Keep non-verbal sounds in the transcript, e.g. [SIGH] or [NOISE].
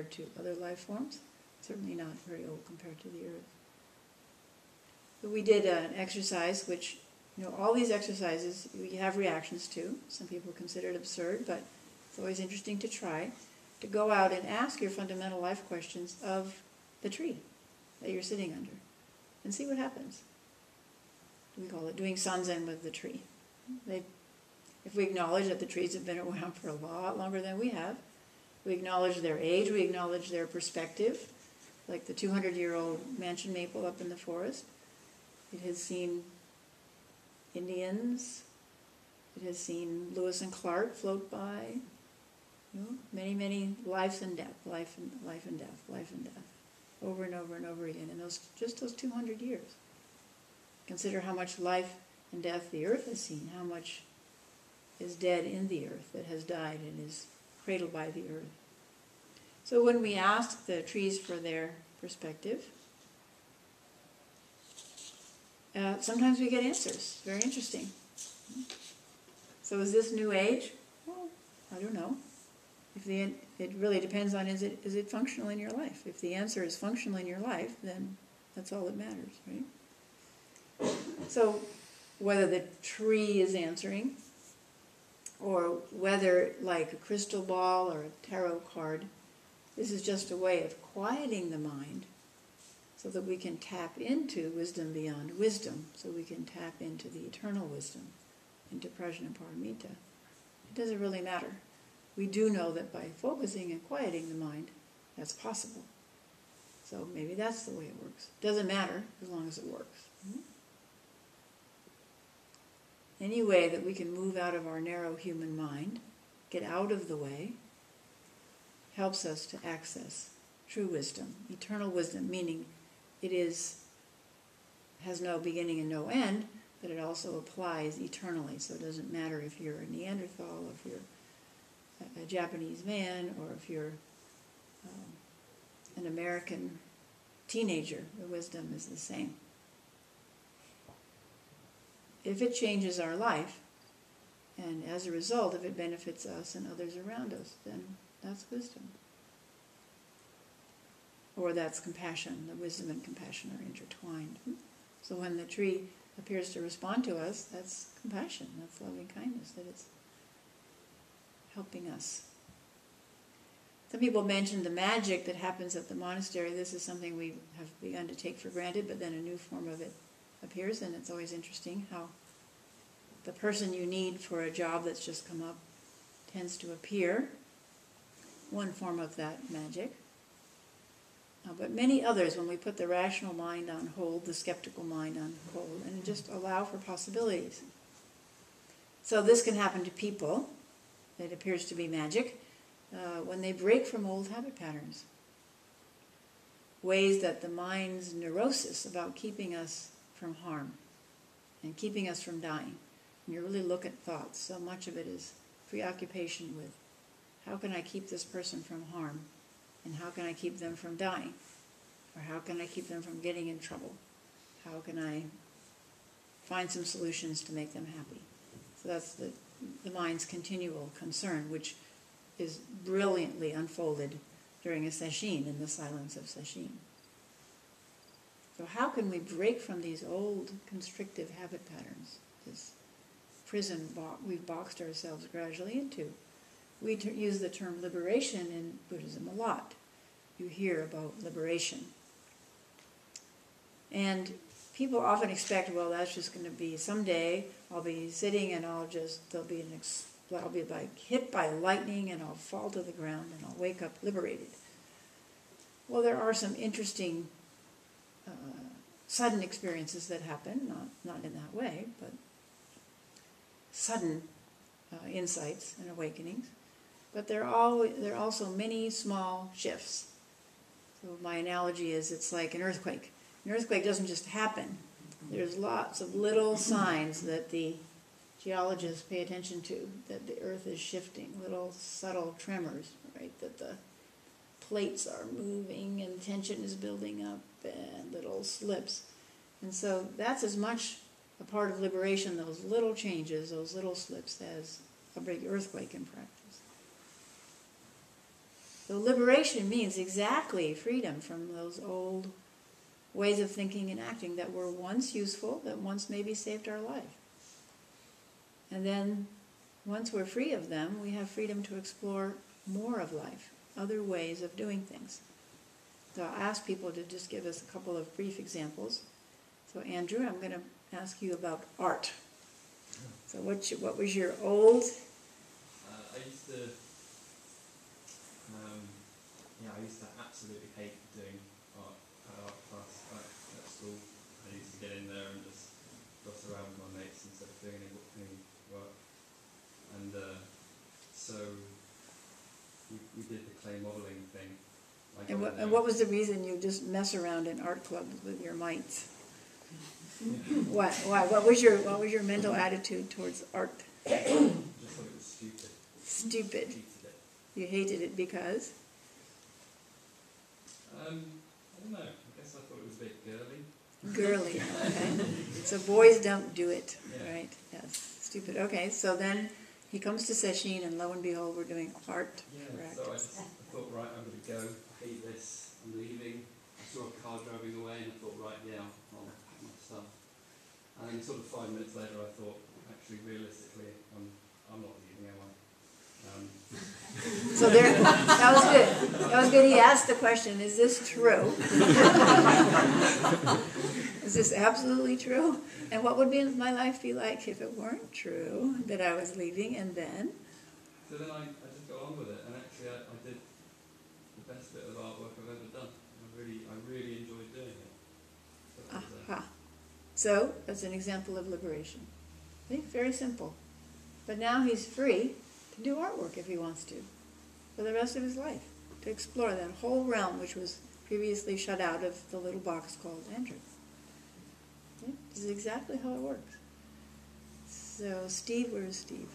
compared to other life forms. Certainly not very old compared to the Earth. But we did uh, an exercise which, you know, all these exercises you have reactions to. Some people consider it absurd, but it's always interesting to try. To go out and ask your fundamental life questions of the tree that you're sitting under and see what happens. We call it doing sanzen with the tree. They, if we acknowledge that the trees have been around for a lot longer than we have, we acknowledge their age, we acknowledge their perspective, like the 200 year old mansion maple up in the forest. It has seen Indians, it has seen Lewis and Clark float by, you know, many, many lives and death, life and life and death, life and death, over and over and over again in those just those 200 years. Consider how much life and death the earth has seen, how much is dead in the earth that has died and is cradled by the earth. So when we ask the trees for their perspective, uh, sometimes we get answers. Very interesting. So is this new age? Well, I don't know. If the it really depends on is it is it functional in your life. If the answer is functional in your life, then that's all that matters, right? So whether the tree is answering, or whether like a crystal ball or a tarot card, this is just a way of quieting the mind so that we can tap into wisdom beyond wisdom, so we can tap into the eternal wisdom, into Prajnaparamita. It doesn't really matter. We do know that by focusing and quieting the mind, that's possible. So maybe that's the way it works. Doesn't matter as long as it works. Mm-hmm. Any way that we can move out of our narrow human mind, get out of the way, helps us to access true wisdom, eternal wisdom, meaning it is has no beginning and no end, but it also applies eternally. So it doesn't matter if you're a Neanderthal, if you're a, Japanese man, or if you're um, an American teenager, the wisdom is the same. If it changes our life, and as a result, if it benefits us and others around us, then that's wisdom or that's compassion. The wisdom and compassion are intertwined. Hmm? So when the tree appears to respond to us, that's compassion, that's loving kindness, that it's helping us. Some people mentioned the magic that happens at the monastery. This is something we have begun to take for granted, but then a new form of it appears, and it's always interesting how the person you need for a job that's just come up tends to appear. One form of that magic. Uh, but many others when we put the rational mind on hold, the skeptical mind on hold, and just allow for possibilities. So this can happen to people. It appears to be magic uh, when they break from old habit patterns. Ways that the mind's neurosis about keeping us from harm and keeping us from dying. And you really look at thoughts, so much of it is preoccupation with how can I keep this person from harm? And how can I keep them from dying? Or how can I keep them from getting in trouble? How can I find some solutions to make them happy? So that's the, the mind's continual concern, which is brilliantly unfolded during a sesshin in the silence of sesshin. So how can we break from these old constrictive habit patterns, this prison bo- we've boxed ourselves gradually into? We use the term liberation in Buddhism a lot. You hear about liberation. And people often expect, well, that's just going to be someday I'll be sitting and I'll just, there'll be an, ex- I'll be like hit by lightning and I'll fall to the ground and I'll wake up liberated. Well, there are some interesting uh, sudden experiences that happen, not, not in that way, but sudden uh, insights and awakenings. But there are, there are also many small shifts. So my analogy is it's like an earthquake. An earthquake doesn't just happen. There's lots of little signs that the geologists pay attention to, that the earth is shifting, little subtle tremors, right? That the plates are moving and tension is building up and little slips. And so that's as much a part of liberation, those little changes, those little slips, as a big earthquake in practice. So liberation means exactly freedom from those old ways of thinking and acting that were once useful, that once maybe saved our life. And then once we're free of them, we have freedom to explore more of life, other ways of doing things. So I'll ask people to just give us a couple of brief examples. So Andrew, I'm going to ask you about art. So what, what was your old Uh, I used to, um, yeah, I used to absolutely hate doing art, uh, art class at, at school. I used to get in there and just fuss around with my mates instead of doing any, any work. And uh, so we, did the clay modelling thing. Got And what, and what was the reason you just mess around in art clubs with your mites? Why, why, what was your, what was your mental attitude towards art? just thought it was stupid. Stupid. Hated. You hated it because? Um, I don't know. I guess I thought it was a bit girly. Girly, [LAUGHS] okay? So boys don't do it, Yeah. right? Yes, stupid. Okay, so then he comes to Sesshin and lo and behold, we're doing art Yeah, so I, thought, right, I'm going to go. I hate this. I'm leaving. I saw a car driving away, and I thought, right, yeah, I'll, I'll pack my stuff. And then, sort of five minutes later, I thought, actually, realistically, I'm, I'm not leaving, am I? Um, [LAUGHS] So there, that was good. That was good. He asked the question, is this true? [LAUGHS] [LAUGHS] Is this absolutely true? And what would be my life be like if it weren't true that I was leaving and then? so then I, I just got on with it, and actually, I, I did the best bit of artwork I've ever done. I really, I really enjoyed doing it. So uh, Aha. So that's an example of liberation. See, very simple. But now he's free to do artwork if he wants to, for the rest of his life, to explore that whole realm which was previously shut out of the little box called Andrew. This is exactly how it works. So Steve, where is Steve?